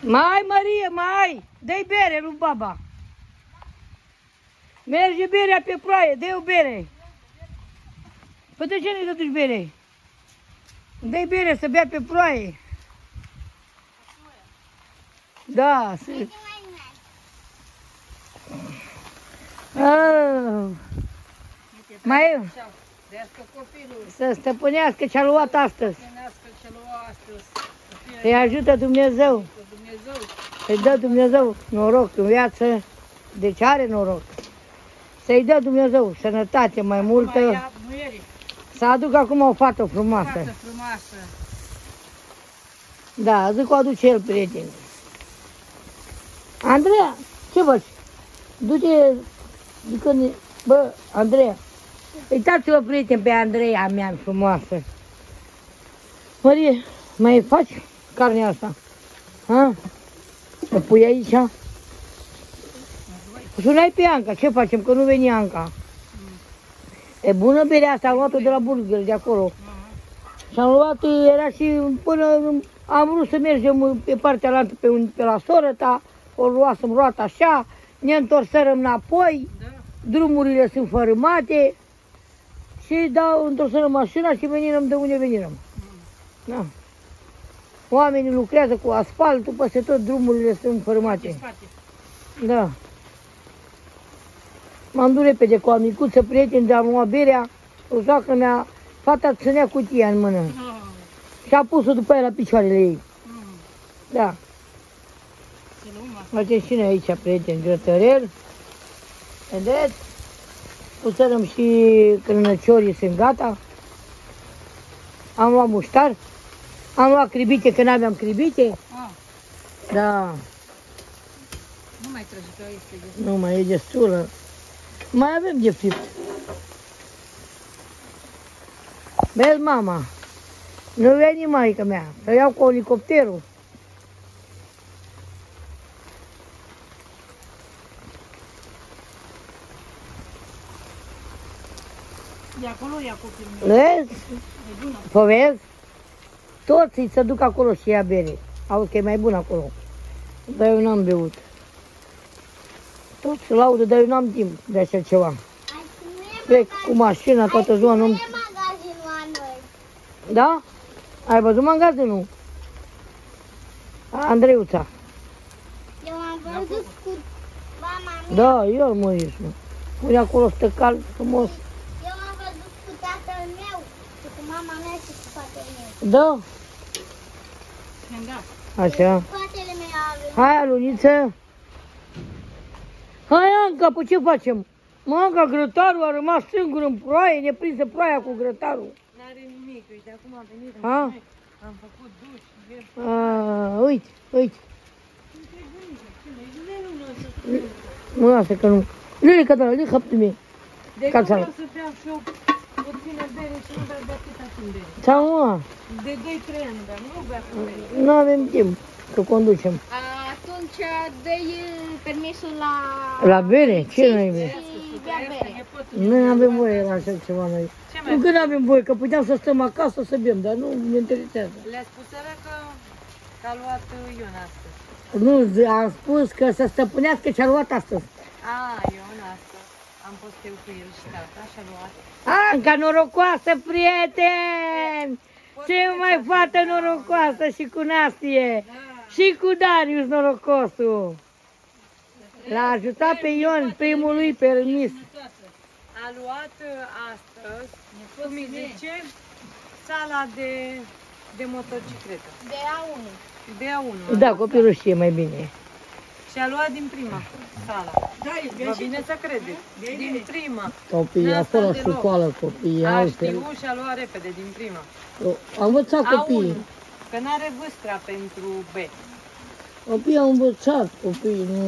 Mai, Marie, mai! Dă-i bere lui baba. Merge berea pe ploaie, dă o bere. Păi de ce nu-i duci bere? Dă-i bere să bea pe ploaie. Da, să... Ah. Mai Dească copilul, să stăpânească ce-a luat astăzi. ținească ce lua astăzi. Să fie Să-i ajută Dumnezeu. Cu Dumnezeu. Să-i dă Dumnezeu noroc în viață. Deci are noroc. Să-i dă Dumnezeu sănătate mai Mai multă. ia muierii, Să aduc acum o fată frumoasă. fată frumoasă. Da, zic o aduce el prieten. Andreea, ce faci? Du-te, zică, bă, Andreea, uitați-vă prieten pe Andreea mea frumoasă. Mărie, mai faci carnea asta? Ha? O pui aici? Sunai pe Anca, ce facem, că nu veni Anca. E bună berea asta, am luat-o de la burger, de acolo. Și am luat, era și până am vrut să mergem pe partea altă, pe, un- pe la soră ta, o luasem roata așa, ne întorsărăm înapoi, Da. drumurile sunt fărâmate și dau, întorsărăm mașina și venirăm de unde venirăm. Da. Oamenii lucrează cu asfaltul, peste tot drumurile sunt fărâmate. Spate. Da. M-am dus repede cu o micuță prieten de a lua berea, o soacră mea, fata ținea cutia în mână Ah, și a pus-o după aia la picioarele ei. mm, Da. să lumea. Facem și noi aici, prieteni, grătărel. Vedeți? Pusărăm și crânăciorii sunt gata. Am luat muștar. Am luat cribite, că n-aveam cribite. Ah, Da, nu mai trage că este de nu mai e destulă. Mai avem de fript. Vezi, mama, nu veni maica mea, să iau cu elicopterul. De acolo ia copilul meu. Vezi? E bună. Pă vezi? Toți îi se duc acolo și ia bere. Auzi că e mai bun acolo. Dar eu n-am beut. Toți laudă, dar eu n-am timp de așa ceva. Plec cu mașina toată ziua, nu E magazinul la noi. Da? Ai văzut magazinul? Andreuța. Eu am văzut cu mama mea. Da, eu mă ești, mă. Pune acolo stă cald frumos. Eu am văzut cu tatăl meu și cu mama mea și cu fratele meu. Da, Da. așa. Fratele meu a venit. Hai, Aluniță. Hai, Anca, pe ce facem? Mă, Anca, grătarul a rămas singur în ploaie, ne prinse ploaia cu grătarul. N-are nimic, uite, acum a venit. A? Am făcut duș, vier. A, uite, uite. Nu lasă că nu. Lili, că doar, lili, hăptul meu. De Ca că să- vreau să beau și eu puțină bere și nu beau de atâta timp bere. Sau mă, De 2-3 ani beau, nu beau cu bere. nu avem timp să conducem. Atunci dă-i permisul la... La bere? Ce nu e bere? Și bea bere. Nu avem voie la așa ceva noi. Ce Nu că nu avem voie, că puteam să stăm acasă să bem, dar nu ne interesează. Le-a spus seara că, că a luat Ion astăzi. Nu, am spus că să stăpânească ce-a luat astăzi. A, Ion astăzi. Am fost eu cu el și tata și a luat. Anca, norocoasă, prieten! Ce mai fată norocoasă și cu Nastie! Și cu Darius norocosul! L-a ajutat pe Ion, primul lui permis. A luat uh, astăzi, cum îi zice, sala de, de motocicletă. De a unul. De A1. Da, copilul știe mai bine. Și a luat din prima sala. Da, Vă vine să credeți. Din prima. Copiii, N-a acolo stat deloc. școală, copiii, A altfel. știut și a luat repede din prima. Am învățat A1. copiii. Că n-are vâstra pentru B. Copiii au învățat, copiii, nu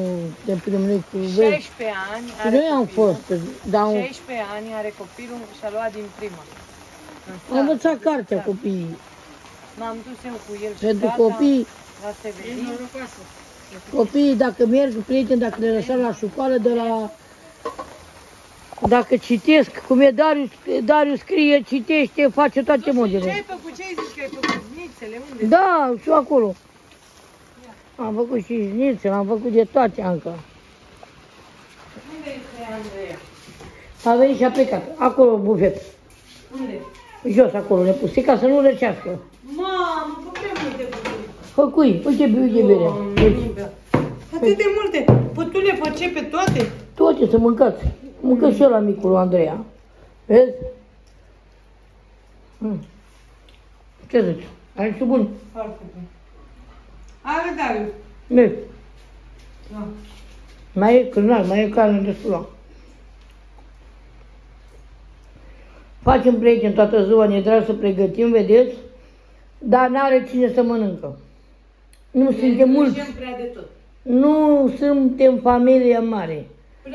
ne punem noi cu vezi. 16 ani Și are noi am copilul. fost, dar am, 16 ani are copilul și a luat din prima. În am sală. învățat cartea Da. copiii. M-am dus eu cu el și Pentru tata copii, la Severin. Copiii dacă merg, prieteni, dacă le lăsăm la școală, de la... Dacă citesc, cum e Darius, Darius scrie, citește, face toate Ce modele. ai făcut? Ce ai zis că ai făcut? Nițele, unde? Da, și acolo. Am făcut și șnițel, am făcut de toate încă. Unde este Andreea? A venit și a plecat. Acolo, bufet. Unde? Jos, acolo, ne pus. ca să nu răcească. Mamă, fă prea multe bătăi. Făcui, uite, uite bere. Deci, Atât de multe. Pătule, pe ce, pe toate? toate să mâncați. Mâncă și ăla micul lui Andreea. Vezi? Mm. Ce zici? Ai și bun? Foarte bun. Are, Dariu. Mergi. Da. Mai e cârnar, mai e carne destulă. Facem prieteni toată ziua, ne drag să pregătim, vedeți? Dar n-are cine să mănâncă. Nu suntem mulți. Zicem prea de tot. Nu suntem familie mare.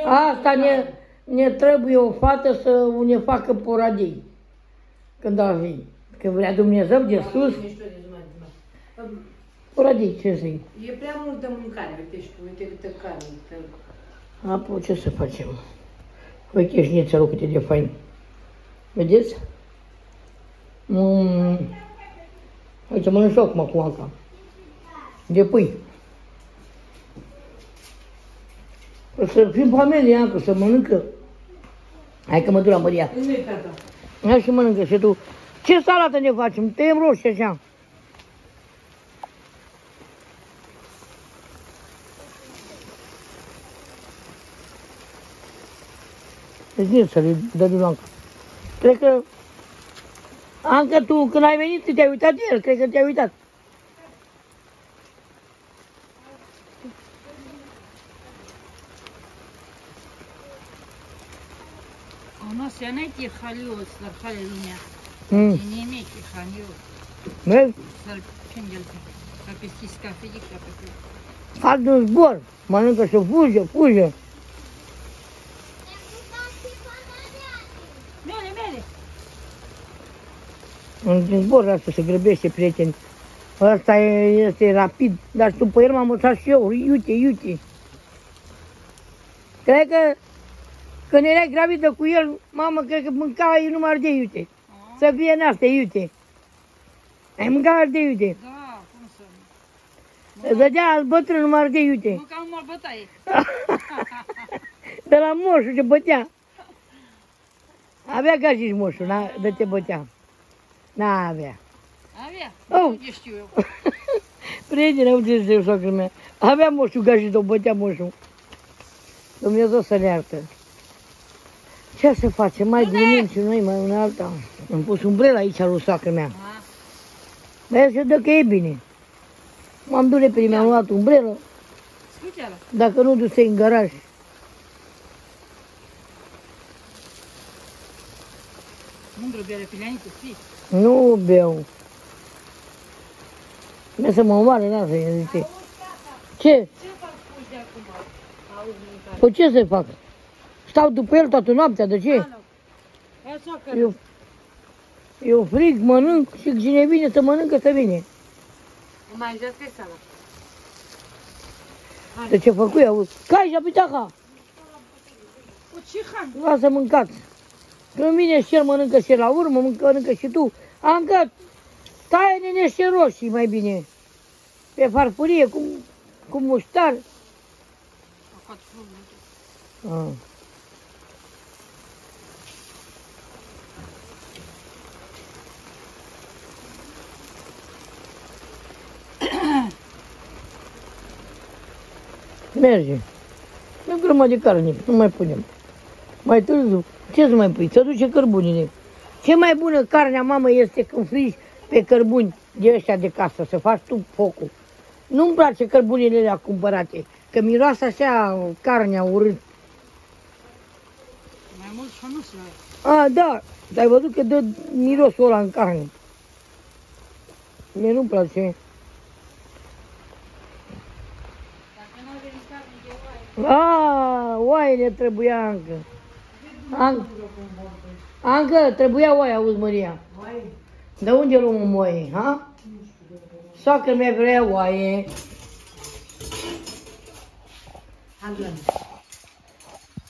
Asta ne, ne trebuie o fată să ne facă poradii. Când a fi. Când vrea Dumnezeu de sus, Mișto de jumătate, jumătate. poradii, ce să E prea multă mâncare, uite și tu, uite câtă carne. câtă- Apoi ce să facem? Uite șnițelul cât e de fain. Vedeți? Mm. Hai să mănânc și eu acum cu anca. De pui. O să fim familie, Anca, să mănâncă. Hai că mă duc la Maria. Unde-i tata? Ia și mănâncă și tu. Ce salată ne facem? Tăiem roșii așa. Deci să le dă lui Anca. Cred că... Anca, tu când ai venit, te-ai uitat de el. Cred că te-ai uitat. Mosenek ihali olsun halilüne. Yemek ihali olsun. Ne? Sarpçıngelsin. Kapıskiz kafecik kapıskiz. Fadul gol. Mănâncă să fuge, fuge. Mere, mere. În zbor asta se grăbește, prieteni. Ăsta este rapid, dar după el m-am mutat și eu, iute, iute. Cred că când erai gravidă cu el, mamă, cred că mânca numai de iute. Să fie în astea, iute. Ai mâncat de iute. Da, cum să nu? Îți dădea al bătrân numai de iute. Măcar nu mă bătaie. De la moșul ce bătea. Avea ca și moșul, n-a- de te bătea. N-avea. Avea. Oh. Unde știu eu? Prietene, uite ce soacră mea. Avea moșul ca și tot bătea moșul. Dumnezeu să ne iartă. Ce să facem? Mai glunim și noi, mai una alta. Am pus umbrela aici lui soacră mea. A, Dar se dă că e bine. M-am dus repede, mi-am luat umbrelă. scuteala. Dacă nu, du în garaj. Mândru bere pileanită, fi. Nu beau. Mie să mă omoare, lasă, zice. Ce? Păi ce să fac? Stau după el toată noaptea, de ce? Ia soacră. Eu, eu frig, mănânc și cine vine să mănâncă, să vine. Mai jos că sala. De ce făcui, auzi? Cai și apitaca, Cu ce han? lasă mâncați. Când vine și el, mănâncă și el la urmă, mănâncă și tu. Ancă, taie niște roșii mai bine. Pe farfurie, cu, cu muștar. Acolo frumos. Ah. Merge. E o grămadă de carne, nu mai punem. Mai târziu, ce să mai pui? Să duce cărbunile. Ce mai bună carnea, mamă, este când frigi pe cărbuni de ăștia de casă, să faci tu focul. Nu-mi place cărbunile alea cumpărate, că miroase așa carnea urât. Mai mult și nu se A, da, dar ai văzut că dă mirosul ăla în carne. Mie nu-mi place. A, oaie ne trebuia încă. An... Ancă, trebuia oaie, auzi, Maria. De unde luăm oaie, ha? Soacră mea vrea oaie. Adrian.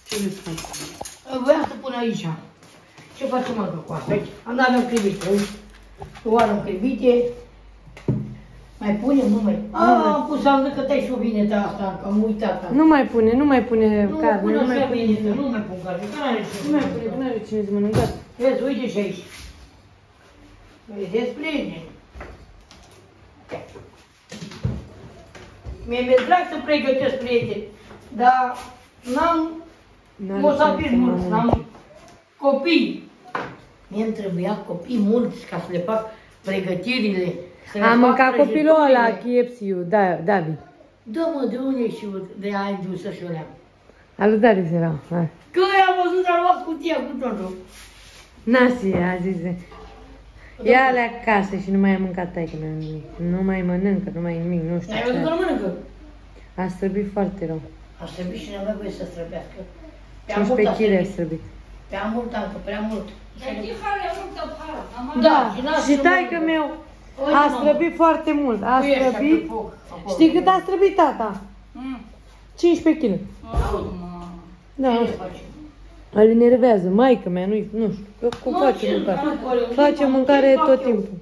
Ce le spui? Voiam să pun aici. Ce facem încă cu asta? Aici. Am dat am crivite, uite. Oară crivite. Mai punem, nu mai... A, am pus am că te-ai șovineta asta, că am uitat. Nu mai pune, nu mai pune nu carne, pune nu mai așa pune bine, nimic. nu mai pun carne, că n-are ce Nu mai pune, că nu are cine să mănâncă. Vezi, uite și aici. Vedeți, prieteni? Mie mi-e drag să pregătesc prieteni, dar n-am N-are musafiri cine să mulți, mănânce. n-am copii. Mie îmi trebuia copii mulți ca să le fac pregătirile. Să le A fac mâncat copilul ăla prăjiturile. KFC-ul, da, David. Da, mă, de unde și de aia dusă și olea. Al lui David era. hai. Că am văzut, a luat cutia cu totul. Nasi, a zis. Ia ale acasă și nu mai a mâncat taică meu nimic. Nu mai mănâncă, nu mai nimic, nu știu Ai văzut că ce. nu mănâncă? A străbit foarte rău. A trebuit și n-avea voie să străbească. Prea 15 mult a kg a străbit. străbit. Prea mult, Anca, prea mult. Da, și n-a și să taică mănâncă. meu Uite, a mamă. străbit foarte mult. A Pui ăștia străbit. pe foc, acolo. Știi cât a străbit tata? 15 kg. Da, Ce facem? îl enervează. Maica mea, nu, nu știu, că cum Mă, face ce mâncare. fac eu? Face Ce mâncare fac tot eu? timpul.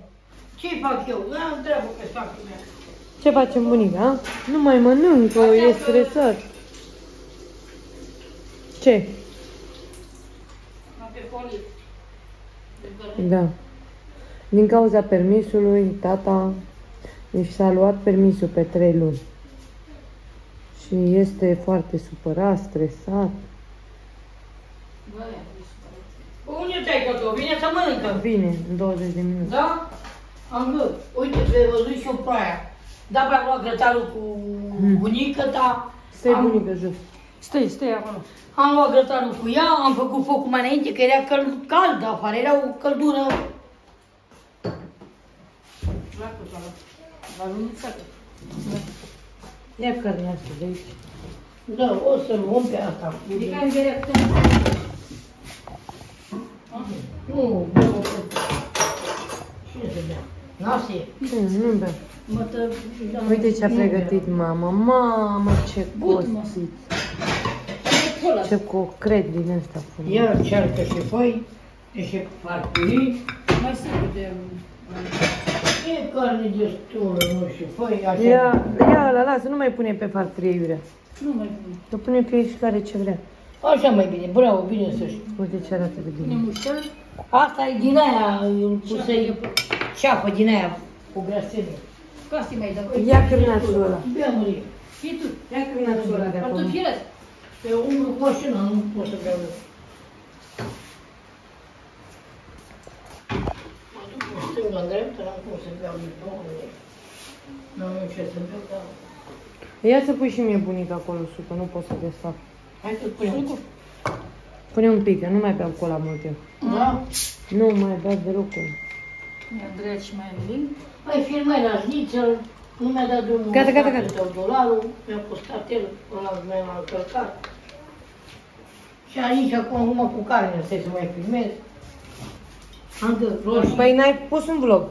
Ce fac eu? Eu am treabă pe sacul meu. Ce facem bunica, a? Nu mai mănâncă, e stresat. Ce? Da. Din cauza permisului, tata își s-a luat permisul pe trei luni. Și este foarte supărat, stresat. Unde ți-ai căcat? Vine să mănâncă. Vine în 20 de minute. Da? Am gât. Uite, vei văzut și eu ploaia. Da, am luat grătarul cu bunica ta. Stai am, bunica jos. Stai, stai acolo. Am luat grătarul cu ea, am făcut focul mai înainte, că era căld, cald afară, era o căldură. Ia carnea asta de aici. Da, o să luăm pe asta. Nu, nu, Cine să bea? Nasie. Nu, nu bea. Mă tă... da, Uite ce a nu pregătit bea. mama. Mamă, ce cosit. Ce cocret din ăsta frumos. Iar cearcă și foi, și farfurii. Mai sigur de... E carne destulă, nu și foi, așa. Ia, ia ăla, lasă, nu mai pune pe farfurie iurea. Nu mai pun. Că pune fiecare ce vrea. Așa mai bine, bravo, bine să știi. Uite ce arată de bine. Nemuștel? Asta e din aia, îl pusei ceapă din aia cu grăsime. Ca să mai dau. Ia cârnațul ăla. Bea, Marie. Fii tu. Ia cârnațul ăla de acolo. Atunci firesc. Pe umăr cu mașina, nu pot să beau eu. Mă duc în stânga, în dreapta, n-am cum să beau din domnule. N-am ce să beau, dar... Ia să pui și mie bunica acolo supă, nu pot să desfac. Hai să punem. Pune un pic, că nu mai beau cola mult eu. Da? Nu mai beau deloc cola. Andreea și mai Evelin. Mai filmai la șnițel, nu mi-a dat drumul. Gata, gata, mi-a gata. dat dolarul, mi-a postat el, ăla mi l-a încălcat. Și aici acum, acum cu carne, stai să mai filmez. Am dat roșii. Păi n-ai pus un vlog.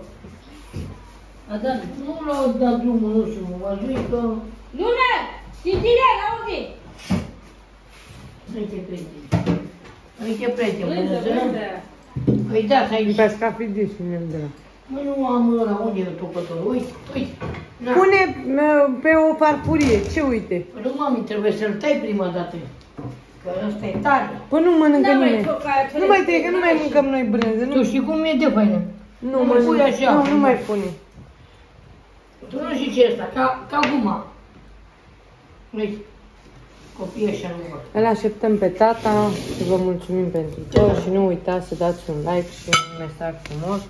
Dar nu l-au dat drumul, nu știu, mă văzui că Luna! Titile, auzi! Uite prieteni. Uite prieteni, bună ziua. Păi da, să ai... Pe scafidis și mi de la. Mă, nu am la unde e tocătorul, uite, uite. Na. Pune uh, pe o farfurie, ce uite? Păi nu, mami, trebuie să-l tai prima dată. Că ăsta e tare. Păi nu mănâncă N-am mai nimeni. făcut, Nu mai trebuie, că nu mai mâncăm noi brânză. Tu Nu, știi cum e de faină? nu, nu mă, pui așa. nu, nu mai pune. Tu nu știi ce e asta, ca, ca guma. Uite, copiii ăștia nu vor. Îl așteptăm pe tata și vă mulțumim pentru tot și nu uitați să dați un like și un mesaj frumos.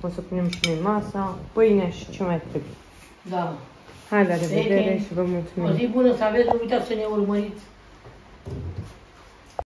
O să punem și noi masa, pâine și ce mai trebuie. Da. Hai, la revedere Prieteni, și vă O mulțumim. zi bună să aveți, nu uitați să ne urmăriți.